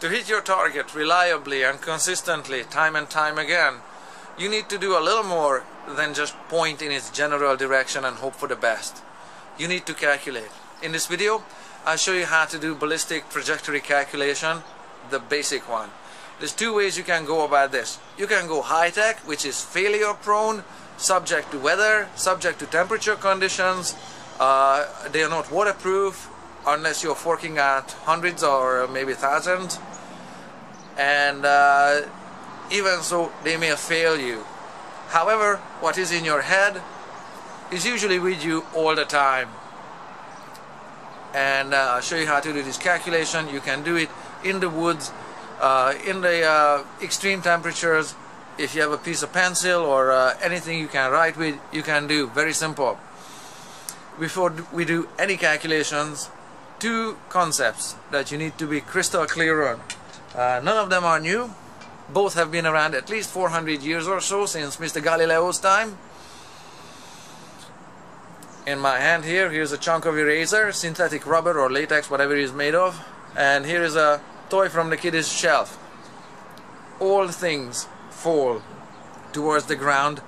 To hit your target reliably and consistently, time and time again, you need to do a little more than just point in its general direction and hope for the best. You need to calculate. In this video, I'll show you how to do ballistic trajectory calculation, the basic one. There's two ways you can go about this. You can go high-tech, which is failure prone, subject to weather, subject to temperature conditions. Uh, they are not waterproof unless you're forking at hundreds or maybe thousands. And uh, even so, they may fail you. However, what is in your head is usually with you all the time. And uh, I'll show you how to do this calculation. You can do it in the woods uh, in the uh, extreme temperatures if you have a piece of pencil or uh, anything you can write with you can do very simple before we do any calculations two concepts that you need to be crystal clear on uh, none of them are new both have been around at least 400 years or so since Mr. Galileo's time in my hand here here's a chunk of eraser synthetic rubber or latex whatever it is made of and here is a toy from the kiddies' shelf. All things fall towards the ground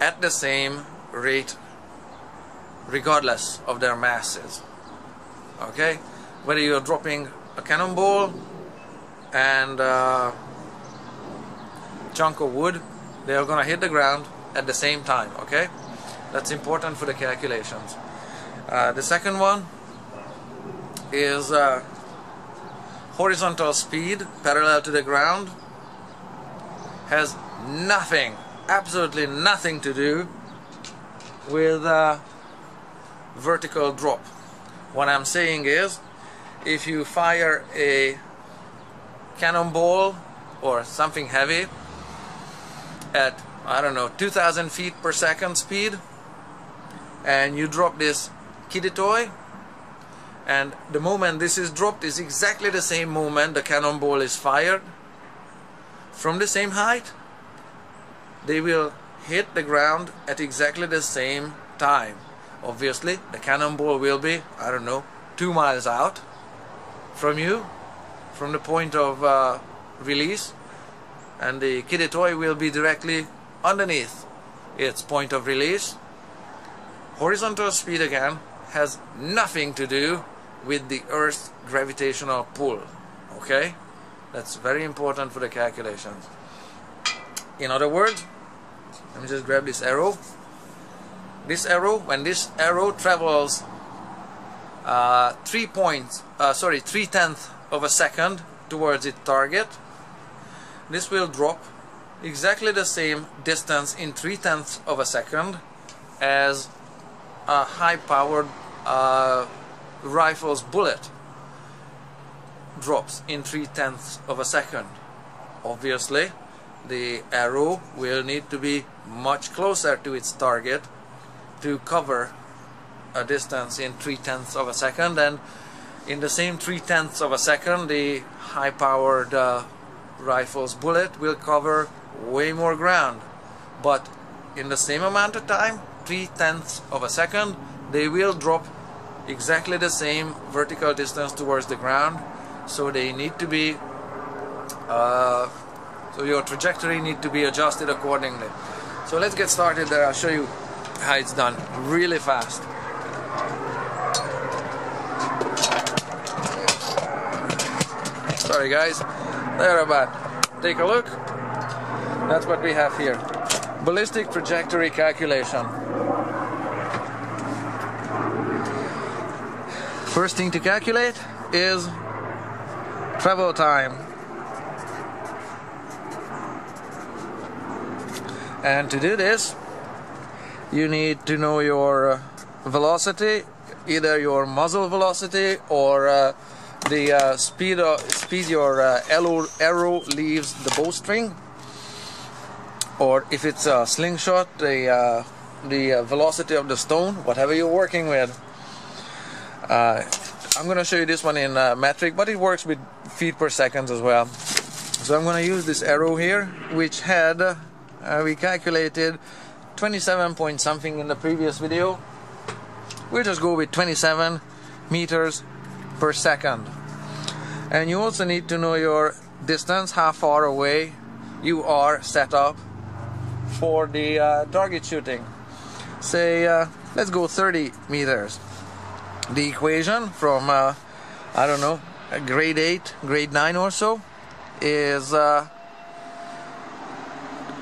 at the same rate regardless of their masses. Okay? Whether you're dropping a cannonball and a chunk of wood, they are going to hit the ground at the same time. Okay? That's important for the calculations. Uh, the second one is uh, horizontal speed parallel to the ground has nothing, absolutely nothing to do with uh, vertical drop. What I'm saying is, if you fire a cannonball or something heavy at, I don't know, 2000 feet per second speed, and you drop this kiddie toy, and the moment this is dropped is exactly the same moment the cannonball is fired. From the same height they will hit the ground at exactly the same time obviously the cannonball will be I don't know two miles out from you from the point of uh, release and the kiddie toy will be directly underneath its point of release horizontal speed again has nothing to do with the Earth's gravitational pull. Okay? That's very important for the calculations. In other words, let me just grab this arrow. This arrow, when this arrow travels uh, three points, uh, sorry, three tenths of a second towards its target, this will drop exactly the same distance in three tenths of a second as a high-powered uh, rifle's bullet drops in three tenths of a second. Obviously, the arrow will need to be much closer to its target to cover a distance in three tenths of a second and in the same three tenths of a second the high powered uh, rifle's bullet will cover way more ground. But in the same amount of time three tenths of a second they will drop exactly the same vertical distance towards the ground. So they need to be uh, so your trajectory need to be adjusted accordingly. So let's get started there. I'll show you how it's done really fast. Sorry guys. There about take a look. That's what we have here. Ballistic trajectory calculation. First thing to calculate is travel time. And to do this, you need to know your uh, velocity, either your muzzle velocity or uh, the uh, speed, of, speed your uh, arrow, leaves the bowstring, or if it's a slingshot, the uh, the uh, velocity of the stone, whatever you're working with. Uh, I'm going to show you this one in uh, metric, but it works with feet per second as well. So I'm going to use this arrow here, which had, uh, we calculated 27 point something in the previous video. We'll just go with 27 meters per second. and you also need to know your distance how far away you are set up for the uh, target shooting say uh, let's go 30 meters the equation from uh, I don't know grade 8 grade 9 or so is uh,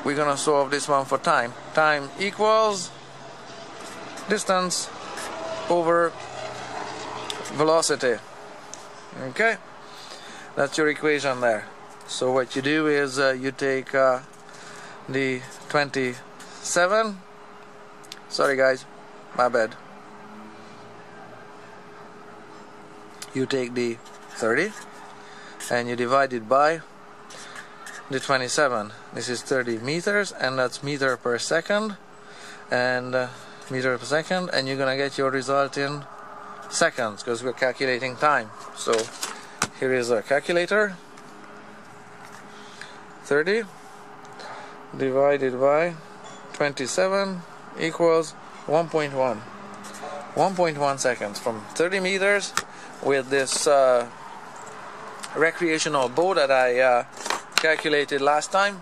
we're gonna solve this one for time. Time equals distance over velocity. Okay? That's your equation there. So what you do is uh, you take uh, the 27 sorry guys. My bad. You take the 30 and you divide it by the 27 this is 30 meters and that's meter per second and uh, meter per second and you're gonna get your result in seconds because we're calculating time. So here is a calculator. 30 divided by 27 equals 1.1 1.1 seconds from 30 meters with this uh, recreational bow that I uh, calculated last time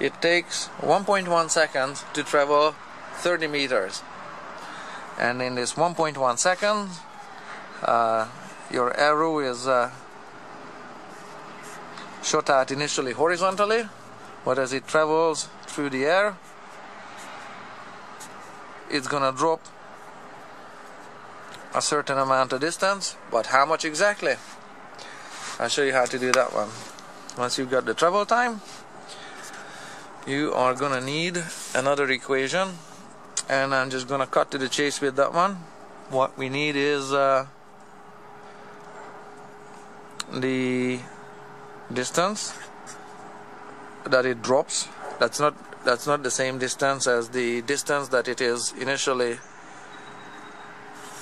it takes 1.1 seconds to travel 30 meters. And in this 1.1 seconds uh, your arrow is uh, shot at initially horizontally but as it travels through the air it's gonna drop a certain amount of distance. But how much exactly? I'll show you how to do that one once you've got the travel time you are gonna need another equation. And I'm just gonna cut to the chase with that one. What we need is uh, the distance that it drops. That's not that's not the same distance as the distance that it is initially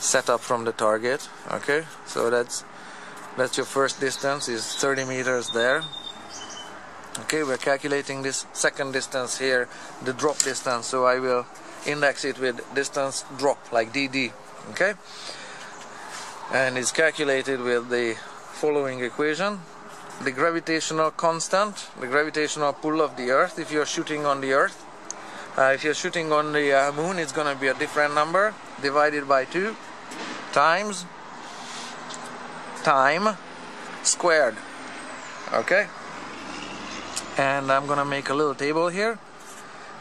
set up from the target. Okay? So that's that's your first distance is 30 meters there okay we're calculating this second distance here the drop distance so I will index it with distance drop like DD okay? And it's calculated with the following equation. The gravitational constant the gravitational pull of the earth if you're shooting on the earth uh, if you're shooting on the uh, moon it's gonna be a different number divided by 2 times time squared okay and I'm gonna make a little table here.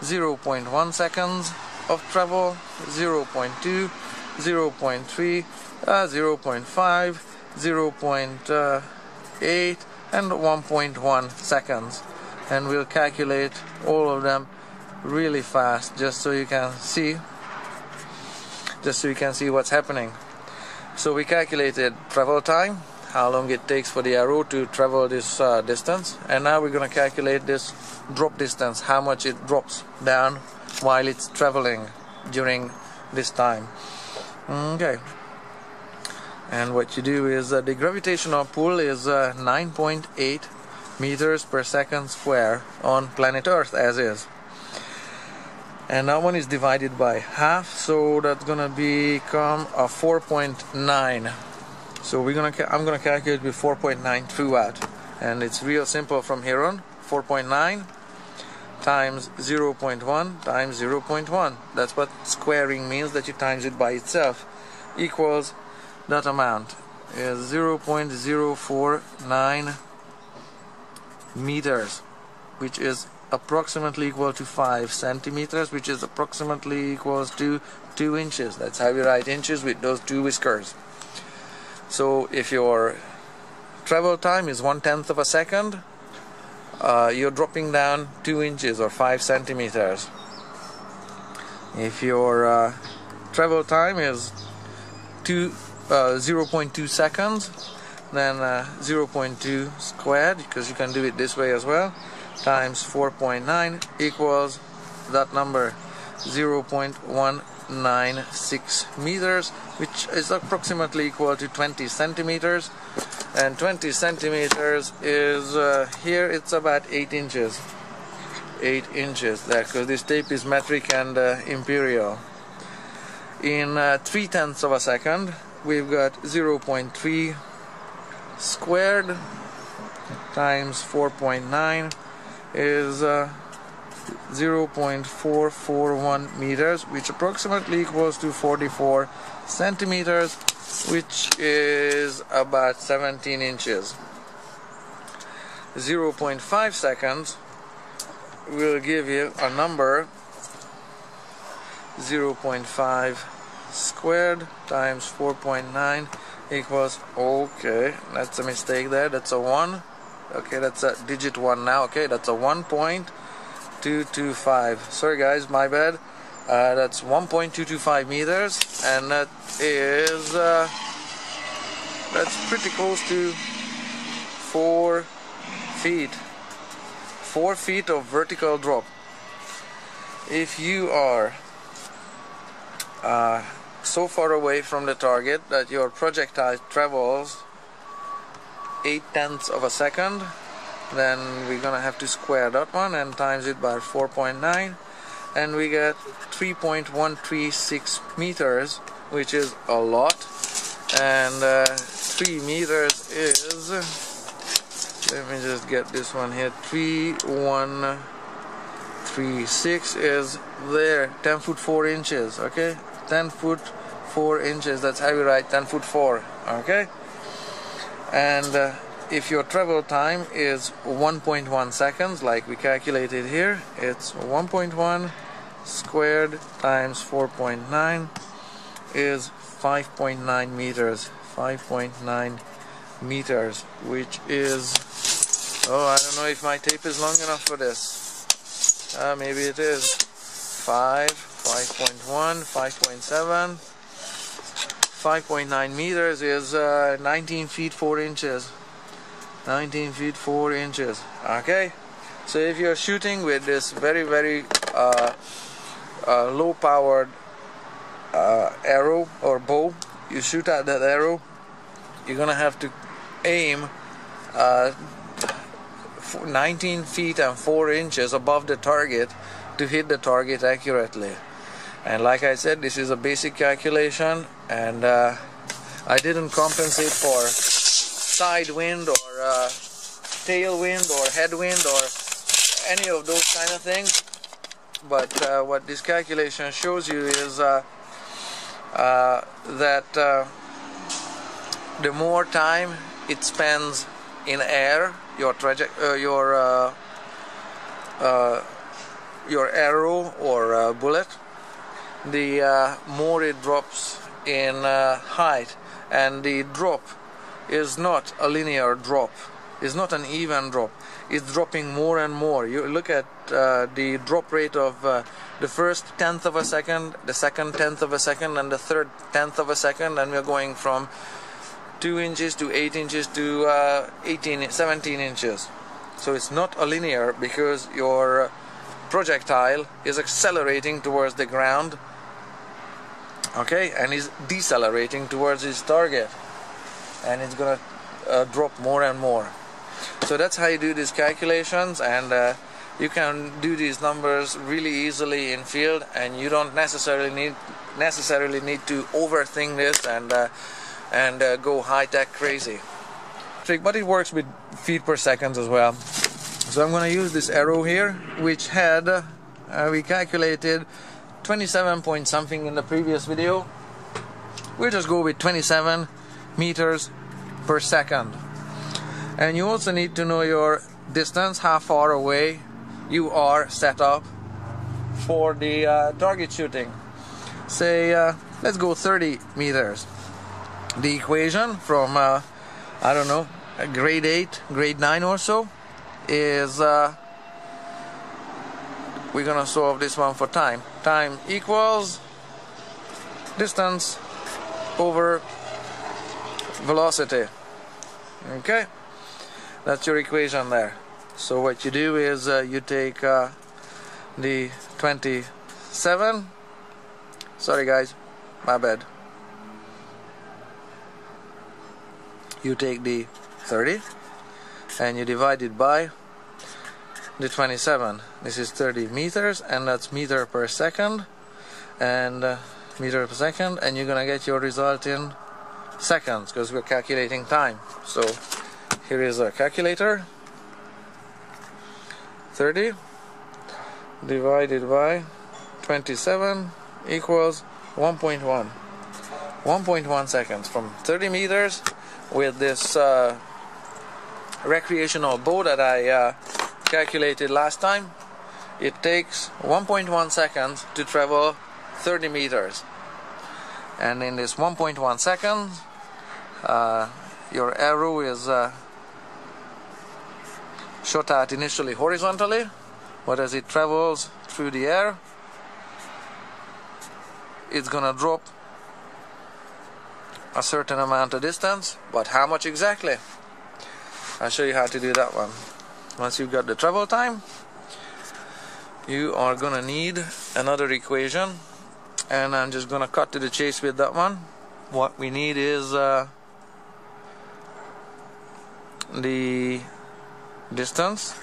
0.1 seconds of travel 0.2 0.3 uh, 0.5 0.8 and 1.1 seconds. And we'll calculate all of them really fast just so you can see just so you can see what's happening. So we calculated travel time how long it takes for the arrow to travel this uh, distance. And now we're going to calculate this drop distance how much it drops down while it's traveling during this time. Okay. And what you do is uh, the gravitational pull is uh, 9.8 meters per second square on planet earth as is. And that one is divided by half so that's gonna become a 4.9 so we're gonna I'm gonna calculate with 4.9 throughout and it's real simple from here on. 4.9 times 0.1 times 0.1 that's what squaring means that you times it by itself equals that amount. Is 0.049 meters which is approximately equal to 5 centimeters which is approximately equals to 2 inches. That's how you write inches with those two whiskers so if your travel time is one tenth of a second, uh, you're dropping down two inches or five centimeters. If your uh, travel time is two, uh, 0.2 seconds, then uh, 0.2 squared, because you can do it this way as well, times 4.9 equals that number 0.1 0.96 meters which is approximately equal to 20 centimeters. And 20 centimeters is uh, here it's about 8 inches. 8 inches there because this tape is metric and uh, imperial. In uh, 3 tenths of a second we've got 0.3 squared times 4.9 is uh, 0.441 meters which approximately equals to 44 centimeters which is about 17 inches. 0.5 seconds will give you a number 0.5 squared times 4.9 equals okay that's a mistake there that's a 1 okay that's a digit 1 now okay that's a 1.225 sorry guys my bad. Uh, that's 1.225 meters and that is uh, that's pretty close to 4 feet. 4 feet of vertical drop. If you are uh, so far away from the target that your projectile travels 8 tenths of a second then we're gonna have to square that one and times it by 4.9 and we get 3.136 meters which is a lot and uh, 3 meters is let me just get this one here 3136 is there 10 foot 4 inches okay? 10 foot 4 inches that's heavy write 10 foot 4 okay? And uh, if your travel time is 1.1 seconds like we calculated here it's 1.1 squared times 4.9 is 5.9 meters. 5.9 meters which is oh I don't know if my tape is long enough for this. Uh, maybe it is. 5 5.1, 5.7, 5.9 meters is uh, 19 feet 4 inches. 19 feet 4 inches. Okay? So if you're shooting with this very, very uh, uh, low powered uh, arrow or bow, you shoot at that arrow, you're gonna have to aim uh, 19 feet and 4 inches above the target to hit the target accurately and like I said this is a basic calculation and uh, I didn't compensate for side wind or uh, tailwind or headwind or any of those kind of things. But uh, what this calculation shows you is uh, uh, that uh, the more time it spends in air your traje your your arrow or bullet the uh, more it drops in uh, height. And the drop is not a linear drop. Is not an even drop. It's dropping more and more. You look at uh, the drop rate of uh, the first tenth of a second the second tenth of a second and the third tenth of a second and we're going from 2 inches to 8 inches to uh, 18 17 inches. So it's not a linear because your projectile is accelerating towards the ground okay and is decelerating towards its target and it's gonna uh, drop more and more. So that's how you do these calculations and uh, you can do these numbers really easily in field and you don't necessarily need necessarily need to overthink this and uh, and uh, go high-tech crazy. Trick but it works with feet per second as well. So I'm gonna use this arrow here which had uh, we calculated 27 point something in the previous video. We'll just go with 27 meters per second. And you also need to know your distance how far away you are set up for the uh, target shooting. Say uh, let's go 30 meters. The equation from uh, I don't know grade 8 grade 9 or so is uh, we're gonna solve this one for time. Time equals distance over velocity. Okay? That's your equation there. So what you do is uh, you take uh, the 27 sorry guys. My bad. You take the 30 and you divide it by the 27 this is 30 meters and that's meter per second and uh, meter per second and you're gonna get your result in seconds because we're calculating time. So here is a calculator. 30 divided by 27 equals 1.1 1.1 seconds from 30 meters with this uh, recreational bow that I uh, calculated last time it takes 1.1 seconds to travel 30 meters and in this 1.1 seconds uh, your arrow is uh, shot at initially horizontally but as it travels through the air it's gonna drop a certain amount of distance. But how much exactly? I'll show you how to do that one. Once you've got the travel time you are gonna need another equation and I'm just gonna cut to the chase with that one. What we need is uh, the distance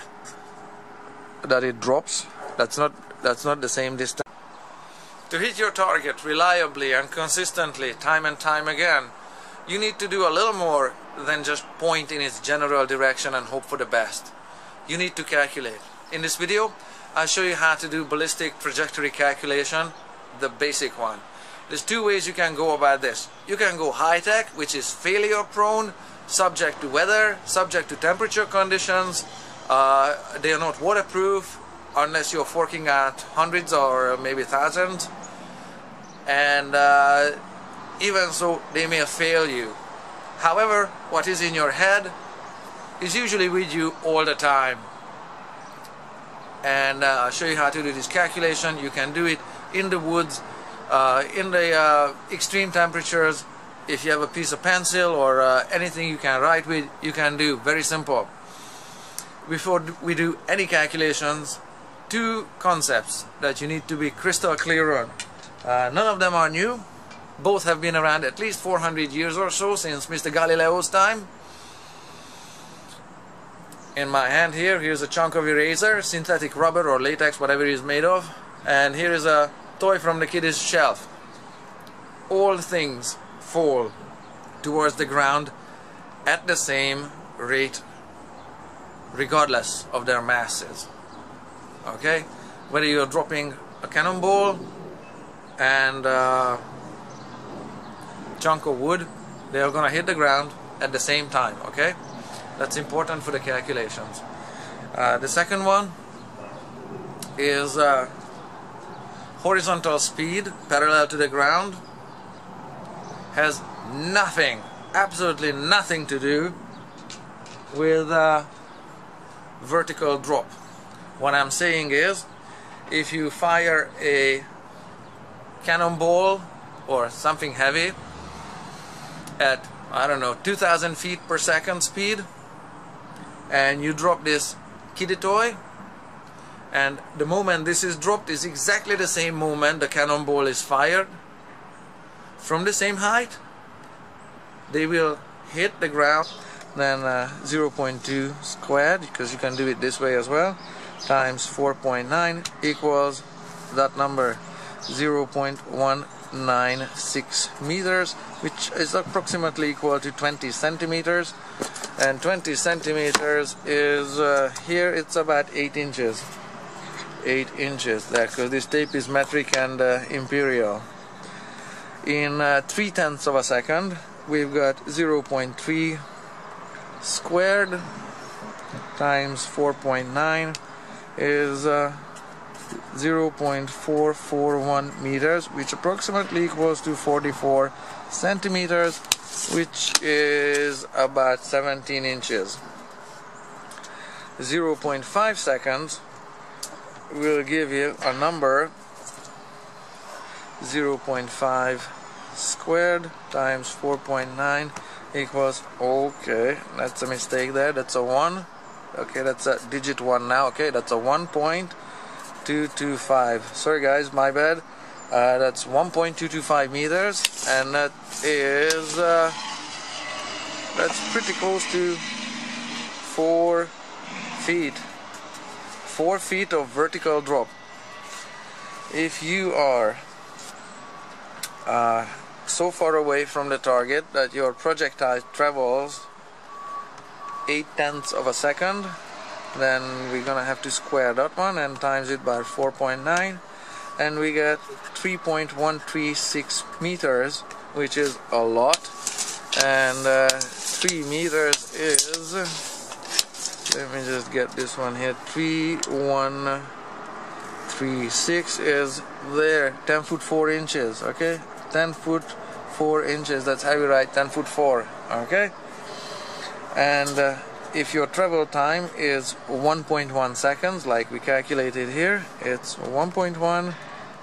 that it drops. That's not that's not the same distance. To hit your target reliably and consistently time and time again you need to do a little more than just point in its general direction and hope for the best. You need to calculate. In this video I'll show you how to do ballistic trajectory calculation the basic one. There's two ways you can go about this. You can go high-tech which is failure prone subject to weather subject to temperature conditions. Uh, they are not waterproof unless you're forking at hundreds or maybe thousands. And uh, even so they may fail you. However what is in your head is usually with you all the time. And uh, I'll show you how to do this calculation. You can do it in the woods uh, in the uh, extreme temperatures if you have a piece of pencil or uh, anything you can write with you can do. Very simple. Before we do any calculations two concepts that you need to be crystal clear on. Uh, none of them are new. Both have been around at least 400 years or so since Mr. Galileo's time. In my hand here here's a chunk of eraser synthetic rubber or latex whatever it is made of. And here is a toy from the kid's shelf. All things fall towards the ground at the same rate regardless of their masses. Okay? Whether you're dropping a cannonball and a chunk of wood they're gonna hit the ground at the same time okay? That's important for the calculations. Uh, the second one is uh, horizontal speed parallel to the ground has nothing, absolutely nothing to do with vertical drop. What I'm saying is if you fire a cannonball or something heavy at I don't know 2000 feet per second speed and you drop this kiddie toy and the moment this is dropped is exactly the same moment the cannonball is fired. From the same height they will hit the ground. Then uh, 0.2 squared because you can do it this way as well times 4.9 equals that number 0.196 meters which is approximately equal to 20 centimeters. And 20 centimeters is uh, here it's about 8 inches 8 inches there because this tape is metric and uh, imperial. In uh, 3 tenths of a second we've got 0.3 squared times 4.9 is uh, 0.441 meters which approximately equals to 44 centimeters which is about 17 inches. 0.5 seconds will give you a number 0.5 squared times 4.9 equals okay that's a mistake there that's a 1 okay that's a digit 1 now okay that's a 1.225 sorry guys my bad. Uh, that's 1.225 meters, and that is uh, that's pretty close to four feet. Four feet of vertical drop. If you are uh, so far away from the target that your projectile travels 8 tenths of a second then we're gonna have to square that one and times it by 4.9 and we get 3.136 meters which is a lot and uh, 3 meters is let me just get this one here. 3136 is there. 10 foot 4 inches okay? 10 foot 4 inches that's how you write 10 foot 4 okay? And uh, if your travel time is 1.1 seconds like we calculated here it's 1.1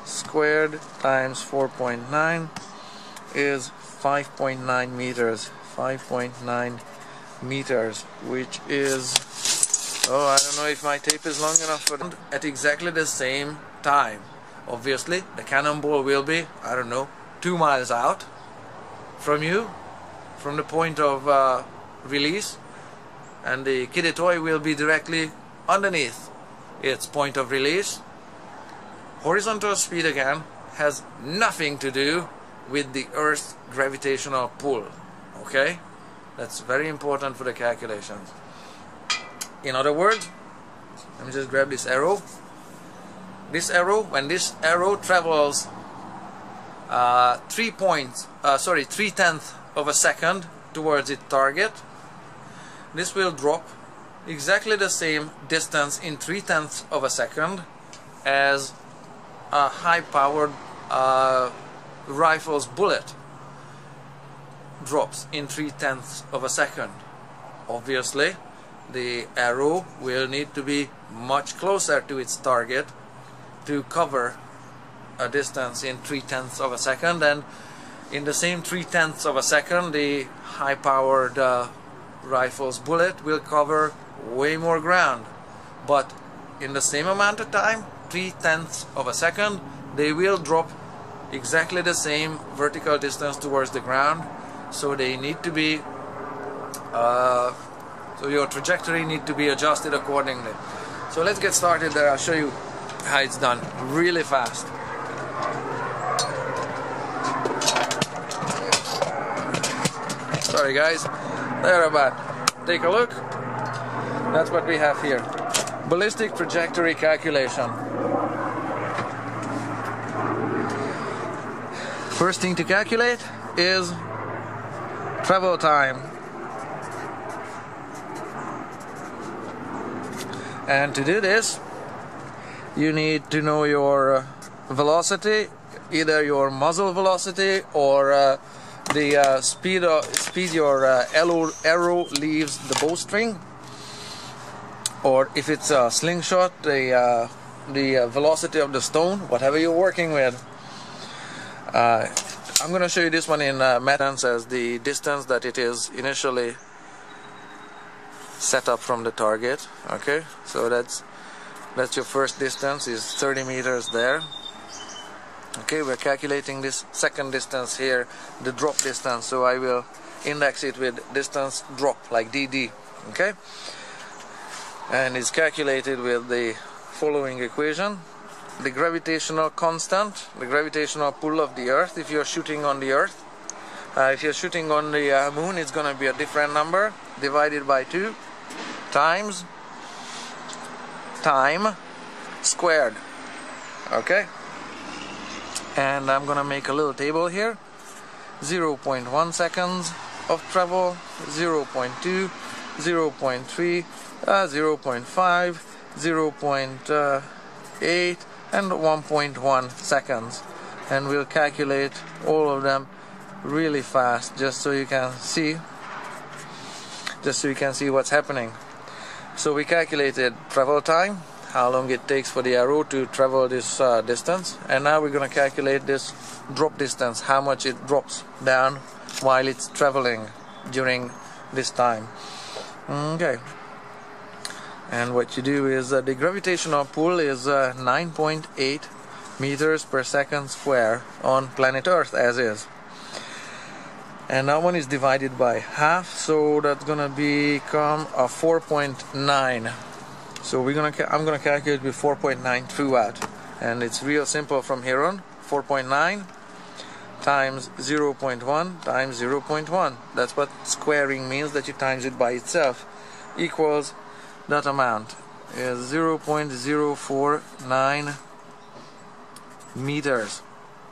squared times 4.9 is 5.9 meters. 5.9 meters which is oh I don't know if my tape is long enough for at exactly the same time. Obviously the cannonball will be I don't know two miles out from you from the point of uh, release and the kiddie toy will be directly underneath its point of release. Horizontal speed again has nothing to do with the earth's gravitational pull okay? That's very important for the calculations in other words let me just grab this arrow. This arrow when this arrow travels uh, three points uh, sorry three tenths of a second towards its target this will drop exactly the same distance in three tenths of a second as a high powered uh, rifle's bullet drops in three tenths of a second. Obviously the arrow will need to be much closer to its target to cover a distance in three tenths of a second. And in the same three tenths of a second the high powered uh, rifle's bullet will cover way more ground. But in the same amount of time three tenths of a second they will drop exactly the same vertical distance towards the ground. So they need to be uh, so your trajectory need to be adjusted accordingly. So let's get started there. I'll show you how it's done really fast. Sorry guys. There about take a look. That's what we have here. Ballistic trajectory calculation. First thing to calculate is travel time and to do this you need to know your uh, velocity either your muzzle velocity or uh, the uh, speed of, speed your uh, arrow, leaves the bowstring. Or if it's a slingshot the uh, the uh, velocity of the stone whatever you're working with. Uh, I'm gonna show you this one in uh, meters as the distance that it is initially set up from the target okay? So that's that's your first distance is 30 meters there. Okay we're calculating this second distance here the drop distance. So I will index it with distance drop like DD okay? And it's calculated with the following equation. The gravitational constant the gravitational pull of the earth if you're shooting on the earth uh, if you're shooting on the uh, moon it's going to be a different number divided by 2 times time squared. Okay? And I'm gonna make a little table here. 0.1 seconds of travel 0.2 0.3 uh, 0.5 0.8 and 1.1 seconds. And we'll calculate all of them really fast just so you can see just so you can see what's happening so we calculated travel time how long it takes for the arrow to travel this uh, distance. And now we're going to calculate this drop distance how much it drops down while it's traveling during this time. Okay. And what you do is uh, the gravitational pull is uh, 9.8 meters per second square on planet earth as is and that one is divided by half so that's gonna become a 4.9 so we're gonna I'm gonna calculate with 4.9 throughout and it's real simple from here on. 4.9 times 0.1 times 0.1 that's what squaring means that you times it by itself equals that amount. Is 0.049 meters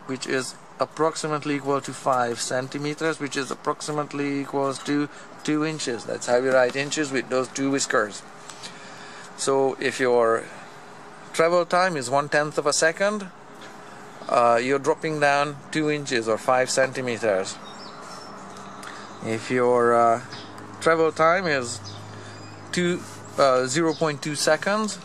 which is approximately equal to 5 centimeters which is approximately equals to 2 inches. That's how we write inches with those two whiskers. So if your travel time is one tenth of a second uh, you're dropping down 2 inches or 5 centimeters. If your uh, travel time is two, uh, 0.2 seconds